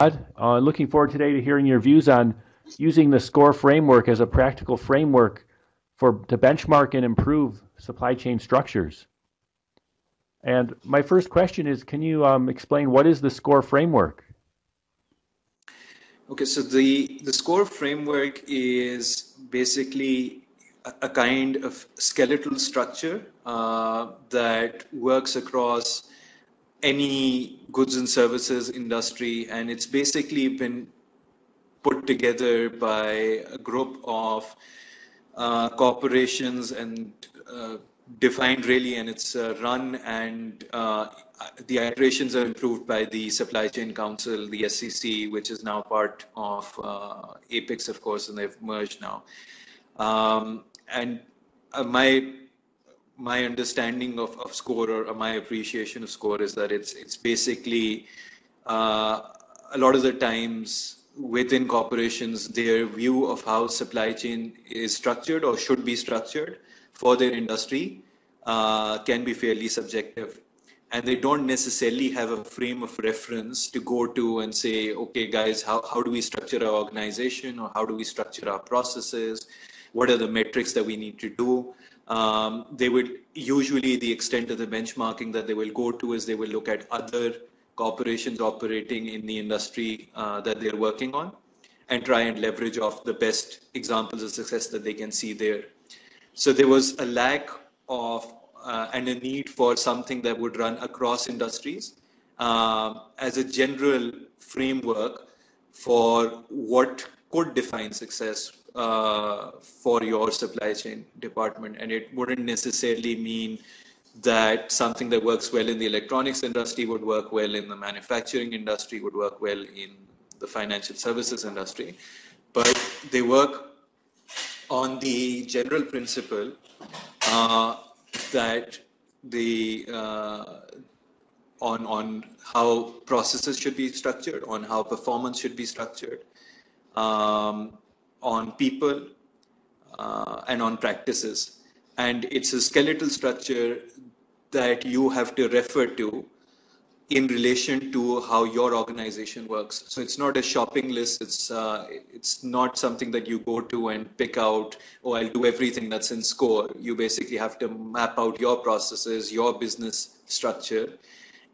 Uh, looking forward today to hearing your views on using the SCOR framework as a practical framework for to benchmark and improve supply chain structures. And my first question is, can you um, explain what is the SCOR framework? Okay, so the, the SCOR framework is basically a, a kind of skeletal structure uh, that works across any goods and services industry, and it's basically been put together by a group of uh, corporations and uh, defined really, and it's uh, run and uh, the iterations are improved by the Supply Chain Council, the SCC, which is now part of uh, APICS, of course, and they've merged now. Um, and uh, my my understanding of, of SCOR or my appreciation of SCOR is that it's it's basically uh, a lot of the times within corporations their view of how supply chain is structured or should be structured for their industry uh, can be fairly subjective. And they don't necessarily have a frame of reference to go to and say okay guys how, how do we structure our organization or how do we structure our processes? What are the metrics that we need to do um, they would usually the extent of the benchmarking that they will go to is they will look at other corporations operating in the industry uh, that they're working on and try and leverage off the best examples of success that they can see there. So there was a lack of uh, and a need for something that would run across industries uh, as a general framework for what could define success uh, for your supply chain department. And it wouldn't necessarily mean that something that works well in the electronics industry would work well in the manufacturing industry, would work well in the financial services industry. But they work on the general principle uh, that the uh, on on how processes should be structured, on how performance should be structured, um, on people uh, and on practices. And it's a skeletal structure that you have to refer to in relation to how your organization works. So it's not a shopping list. It's uh, it's not something that you go to and pick out. Oh, I'll do everything that's in SCOR. You basically have to map out your processes, your business structure,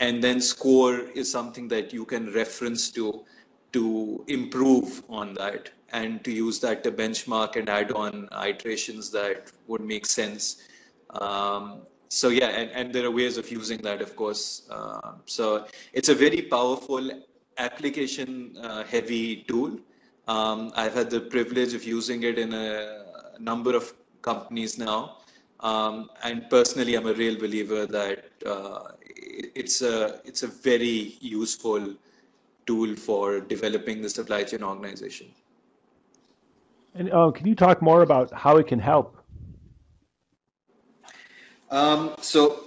and then SCOR is something that you can reference to to improve on that and to use that to benchmark and add on iterations that would make sense. Um, so yeah, and, and there are ways of using that, of course. Uh, so it's a very powerful application uh, heavy tool. Um, I've had the privilege of using it in a number of companies now. Um, and personally, I'm a real believer that uh, it's a it's a very useful tool for developing the supply chain organization. And uh, can you talk more about how it can help? Um, so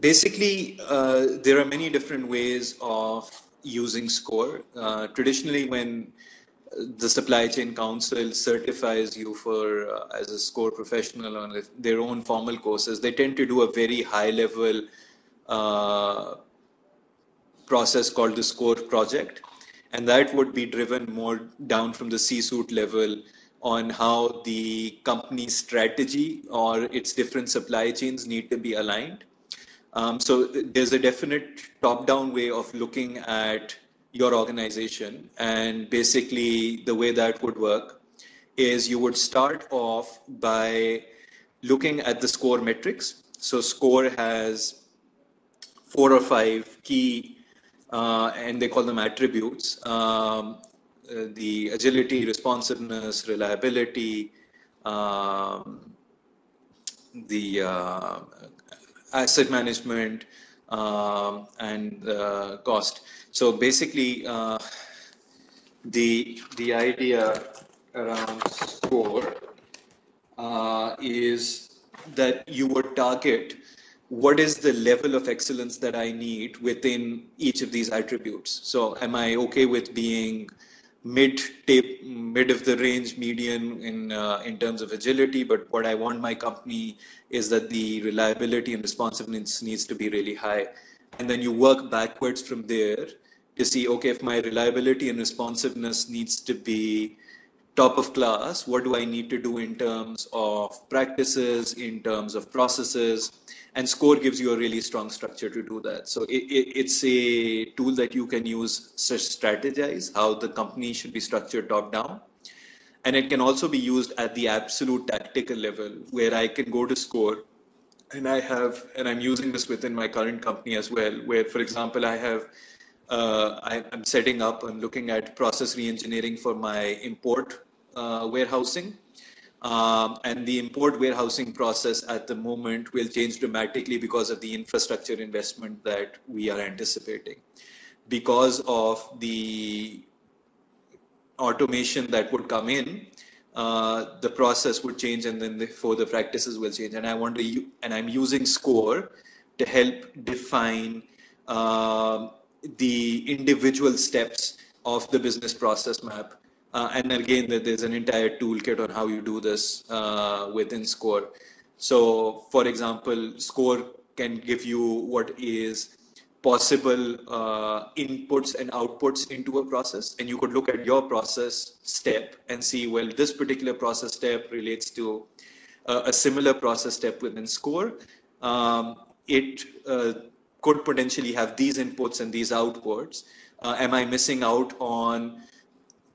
basically, uh, there are many different ways of using SCOR. Uh, traditionally, when the supply chain council certifies you for uh, as a SCOR professional on their own formal courses they tend to do a very high level uh, process called the SCOR project and that would be driven more down from the C-suite level on how the company's strategy or its different supply chains need to be aligned. Um, so there's a definite top-down way of looking at your organization, and basically the way that would work is you would start off by looking at the SCOR metrics. So SCOR has four or five key and they call them attributes. Um, uh, the agility, responsiveness, reliability, um, the uh, asset management, um, and uh, cost. So basically, uh, the the idea around SCOR uh, is that you would target what is the level of excellence that I need within each of these attributes. So, am I okay with being mid tape, mid of the range, median in uh, in terms of agility? But what I want my company is that the reliability and responsiveness needs to be really high, and then you work backwards from there to see, okay, if my reliability and responsiveness needs to be top of class, what do I need to do in terms of practices, in terms of processes? And SCOR gives you a really strong structure to do that. So it, it, it's a tool that you can use to strategize how the company should be structured top down. And it can also be used at the absolute tactical level where I can go to SCOR and I have, and I'm using this within my current company as well, where, for example, I have uh, I, am setting up, I'm looking at process reengineering for my import uh, warehousing. Um, and the import warehousing process at the moment will change dramatically because of the infrastructure investment that we are anticipating. Because of the automation that would come in, uh, the process would change and then therefore the practices will change. And I want to, and I'm using SCOR to help define uh, the individual steps of the business process map. Uh, and again, there's an entire toolkit on how you do this uh, within SCOR. So, for example, SCOR can give you what is possible uh, inputs and outputs into a process. And you could look at your process step and see, well, this particular process step relates to uh, a similar process step within SCOR. Um, it uh, could potentially have these inputs and these outputs. Uh, am I missing out on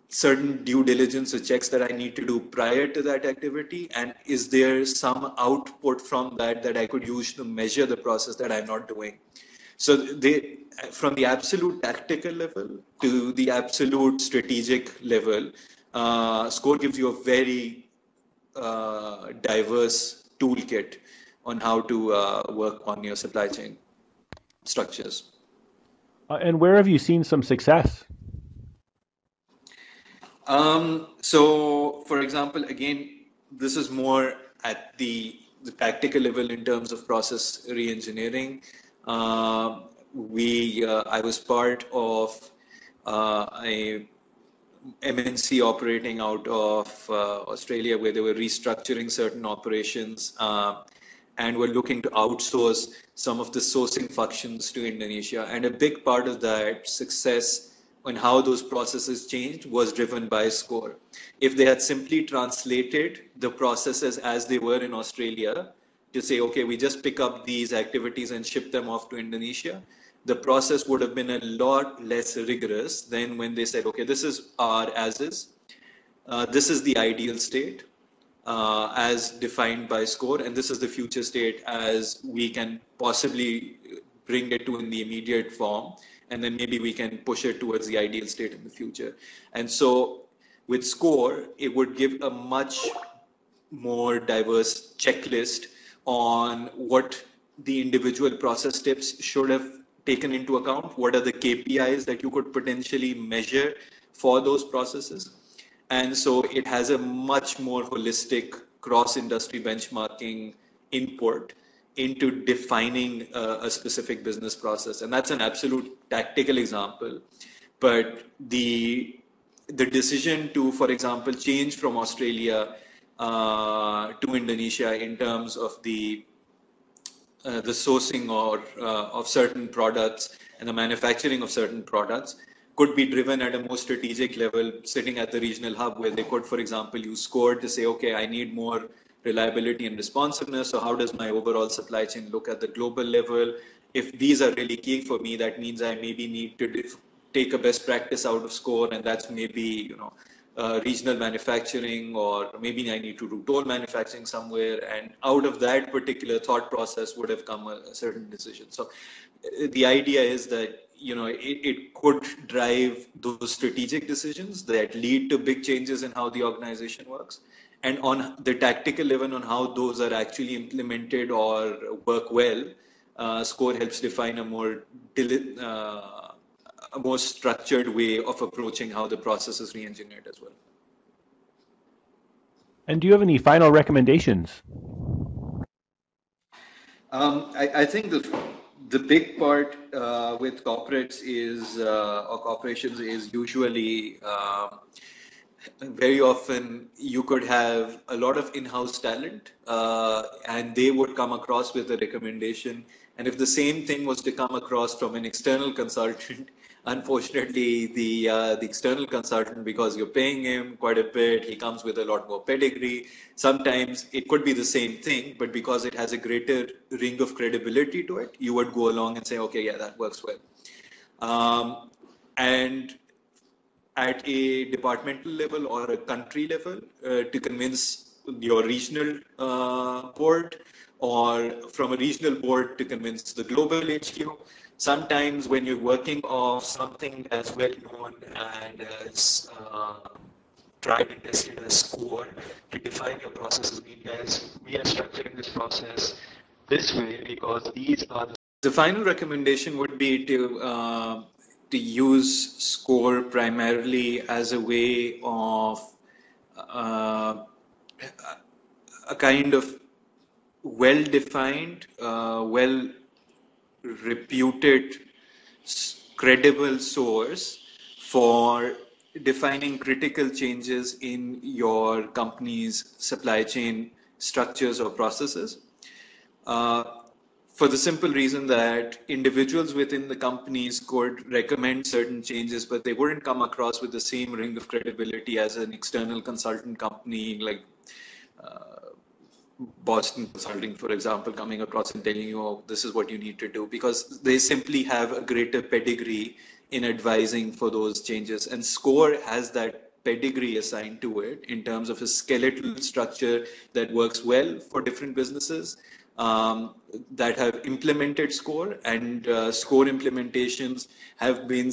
certain due diligence or checks that I need to do prior to that activity? And is there some output from that that I could use to measure the process that I'm not doing? So they, from the absolute tactical level to the absolute strategic level, uh, SCOR gives you a very uh, diverse toolkit on how to uh, work on your supply chain structures. Uh, and where have you seen some success? Um, so, for example, again, this is more at the, the tactical level in terms of process reengineering. Uh, we, uh, I was part of uh, a MNC operating out of uh, Australia where they were restructuring certain operations uh, and we were looking to outsource some of the sourcing functions to Indonesia. And a big part of that success and how those processes changed was driven by SCOR. If they had simply translated the processes as they were in Australia to say, okay, we just pick up these activities and ship them off to Indonesia, the process would have been a lot less rigorous than when they said, okay, this is our as is, uh, this is the ideal state uh, as defined by SCOR, and this is the future state as we can possibly bring it to in the immediate form and then maybe we can push it towards the ideal state in the future. And so with SCOR, it would give a much more diverse checklist on what the individual process steps should have taken into account. What are the KPIs that you could potentially measure for those processes? And so it has a much more holistic cross industry benchmarking input into defining a, a, specific business process. And that's an absolute tactical example. But the the decision to for example change from australia uh, to indonesia in terms of the uh, the sourcing or uh, of certain products and the manufacturing of certain products could be driven at a more strategic level sitting at the regional hub where they could for example use SCOR to say okay i need more reliability and responsiveness. So how does my overall supply chain look at the global level? If these are really key for me, that means I maybe need to take a best practice out of SCOR, and that's maybe you know uh, regional manufacturing, or maybe I need to do toll manufacturing somewhere. And out of that particular thought process would have come a, a certain decision. So uh, the idea is that you know it, it could drive those strategic decisions that lead to big changes in how the organization works. And on the tactical level on how those are actually implemented or work well uh, SCOR helps define a more uh, a more structured way of approaching how the process is re-engineered as well. And do you have any final recommendations? Um, I, I, think the the big part uh, with corporates is uh, or corporations is usually um, very often you could have a lot of in-house talent uh, and they would come across with a recommendation and if the same thing was to come across from an external consultant unfortunately, the uh, the external consultant, because you're paying him quite a bit, he comes with a lot more pedigree. Sometimes it could be the same thing, but because it has a greater ring of credibility to it, you would go along and say, okay, yeah, that works well. Um, and at a departmental level or a country level, uh, to convince your regional uh, board or from a regional board to convince the global HQ. Sometimes when you're working off something as well known and as uh, tried and tested as SCOR to define your processes, we we are structuring this process this way because these are the, the final recommendation would be to uh, to use SCOR primarily as a way of uh, a kind of well-defined, uh, well-reputed, credible source for defining critical changes in your company's supply chain structures or processes. Uh, for the simple reason that individuals within the companies could recommend certain changes, but they wouldn't come across with the same ring of credibility as an external consultant company like uh, Boston Consulting, for example, coming across and telling you, oh, this is what you need to do, because they simply have a greater pedigree in advising for those changes. And SCOR has that pedigree assigned to it in terms of a skeletal structure that works well for different businesses um, that have implemented SCOR, and uh, SCOR implementations have been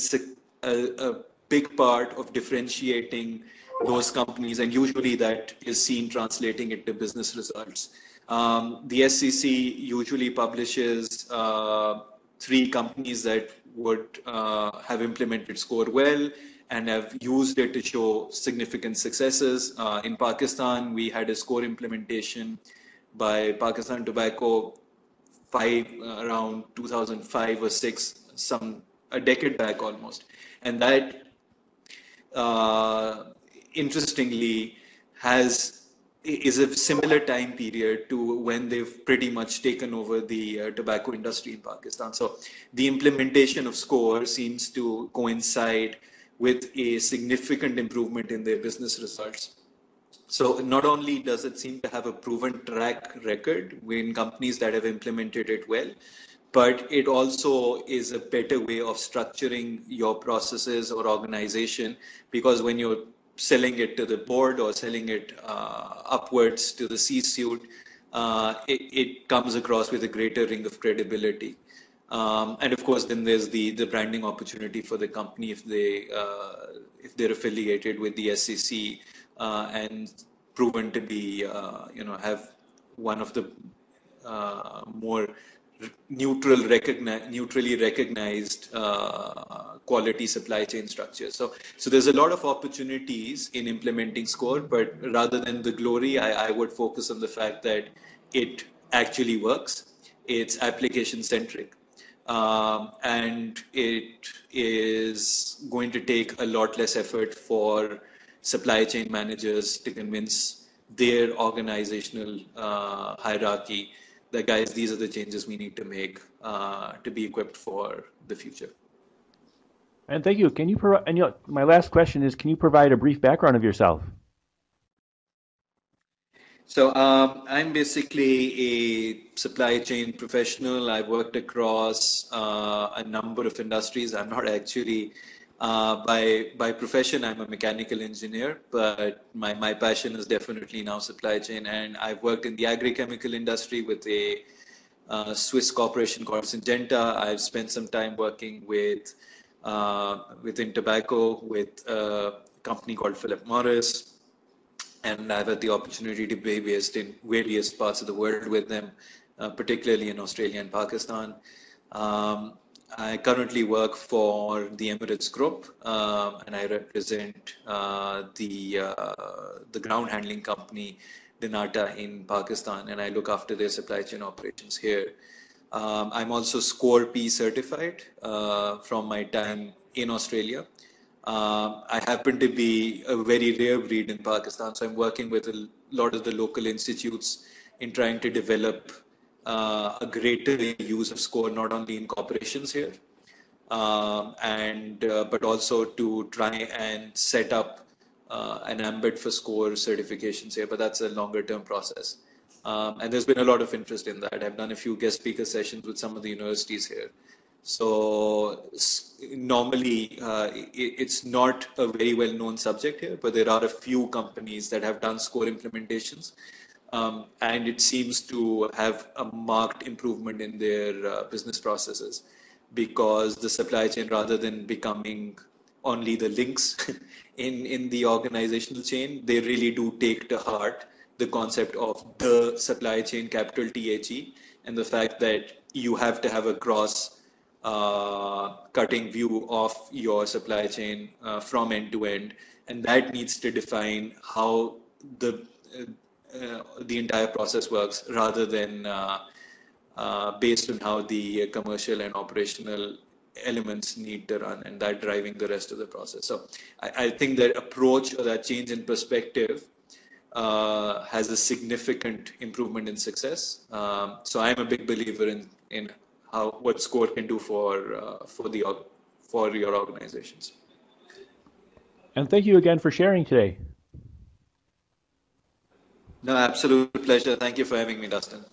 a, a big part of differentiating those companies, and usually that is seen translating into business results. Um, the SCC usually publishes uh, three companies that would uh, have implemented SCOR well and have used it to show significant successes. Uh, in Pakistan, we had a SCOR implementation by Pakistan Tobacco five around 2005 or six, some a decade back almost, and that uh, interestingly has is a similar time period to when they've pretty much taken over the uh, tobacco industry in Pakistan. So the implementation of SCOR seems to coincide with a significant improvement in their business results. So not only does it seem to have a proven track record in companies that have implemented it well, but it also is a better way of structuring your processes or organization because when you're selling it to the board or selling it uh, upwards to the C-suite, uh, it, it, comes across with a greater ring of credibility. Um, and of course, then there's the, the branding opportunity for the company if they uh, if they're affiliated with the SCC uh, and proven to be uh, you know have one of the uh, more neutral neutrally recognized uh, quality supply chain structure So, so there's a lot of opportunities in implementing SCOR, but rather than the glory, I, I would focus on the fact that it actually works. It's application centric. Um, and it is going to take a lot less effort for supply chain managers to convince their organizational uh, hierarchy that guys, these are the changes we need to make uh, to be equipped for the future. And thank you. Can you provide? And you know, my last question is: Can you provide a brief background of yourself? So um, I'm basically a supply chain professional. I've worked across uh, a number of industries. I'm not actually uh, by by profession, I'm a mechanical engineer, but my, my passion is definitely now supply chain. And I've worked in the agri-chemical industry with a uh, Swiss corporation called Syngenta. I've spent some time working with uh, within tobacco with a company called Philip Morris, and I've had the opportunity to be based in various parts of the world with them, uh, particularly in Australia and Pakistan. Um, I currently work for the Emirates Group, uh, and I represent uh, the uh, the ground handling company dnata in Pakistan, and I look after their supply chain operations here. Um, I'm also SCOR-P certified uh, from my time in Australia. Um, I happen to be a very rare breed in Pakistan, so I'm working with a lot of the local institutes in trying to develop uh, a greater use of SCOR not only in corporations here, um, and uh, but also to try and set up uh, an ambit for SCOR certifications here, but that's a longer term process. Um, and there's been a lot of interest in that. I've done a few guest speaker sessions with some of the universities here. So normally uh, it's not a very well known subject here, but there are a few companies that have done SCOR implementations. Um, and it seems to have a marked improvement in their uh, business processes because the supply chain, rather than becoming only the links in, in the organizational chain, they really do take to heart the concept of the supply chain, capital THE, and the fact that you have to have a cross uh, cutting view of your supply chain uh, from end to end, and that needs to define how the the entire process works, rather than uh, uh, based on how the commercial and operational elements need to run, and that driving the rest of the process. So I, I think that approach or that change in perspective uh, has a significant improvement in success. Um, so I'm a big believer in in how what SCOR can do for uh, for the for your organizations. And thank you again for sharing today. No, absolute pleasure. Thank you for having me, Dustin.